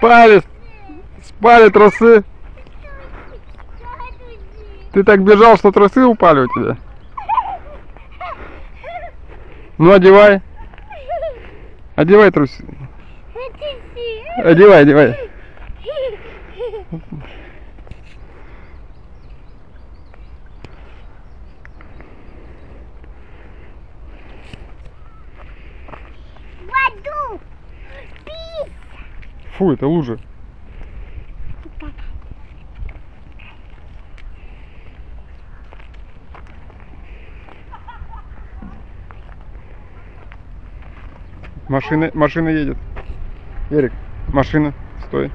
Спали, спали трусы. Ты так бежал, что трусы упали у тебя. Ну, одевай. Одевай трусы. Одевай, одевай. Фу, это лужа. Машина, машина едет. Эрик, машина, стой.